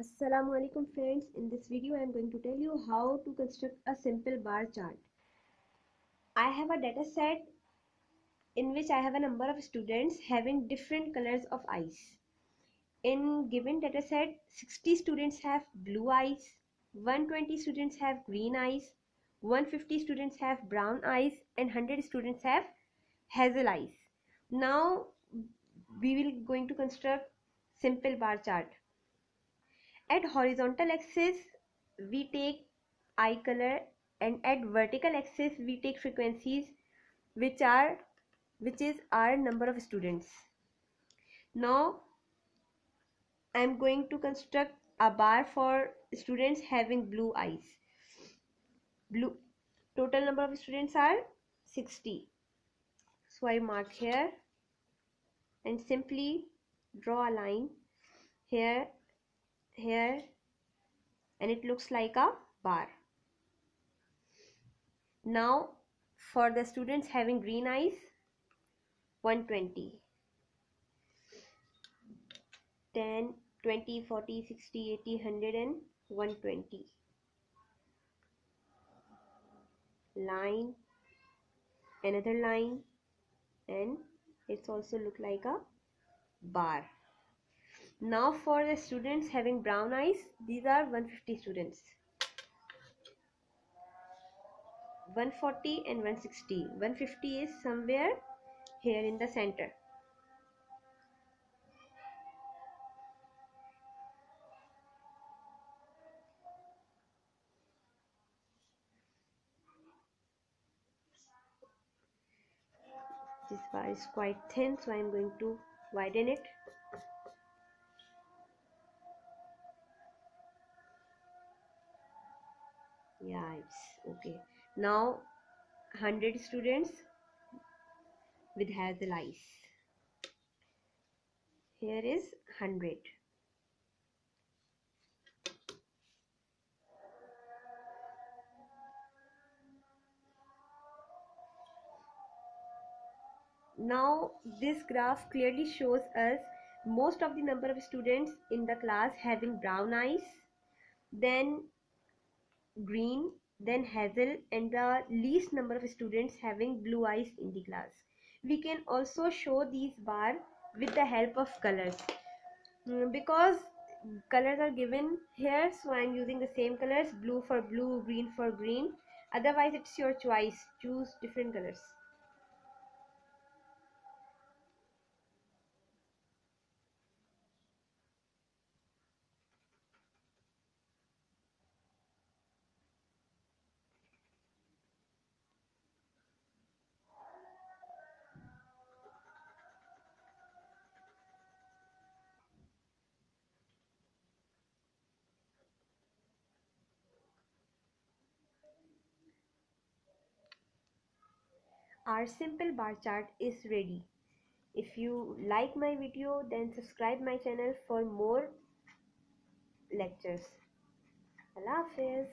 Assalamu alaikum friends. In this video I am going to tell you how to construct a simple bar chart. I have a data set in which I have a number of students having different colors of eyes. In given data set 60 students have blue eyes, 120 students have green eyes, 150 students have brown eyes and 100 students have hazel eyes. Now we will going to construct simple bar chart at horizontal axis we take eye color and at vertical axis we take frequencies which are which is our number of students. Now i am going to construct a bar for students having blue eyes. Blue total number of students are 60 so i mark here and simply draw a line here here and it looks like a bar. Now for the students having green eyes 120 10 20 40 60 80 100 and 120 line another line and it's also look like a bar now for the students having brown eyes these are 150 students. 140 and 160 150 is somewhere here in the center. This bar is quite thin so I am going to widen it yeah it's okay. Now 100 students with hazel eyes here is 100 now this graph clearly shows us most of the number of students in the class having brown eyes. Then green then hazel and the least number of students having blue eyes in the class. We can also show these bar with the help of colors. Mm, because colors are given here so i'm using the same colors blue for blue green for green. Otherwise it's your choice. Choose different colors our simple bar chart is ready. If you like my video then subscribe my channel for more lectures. Allah Hafiz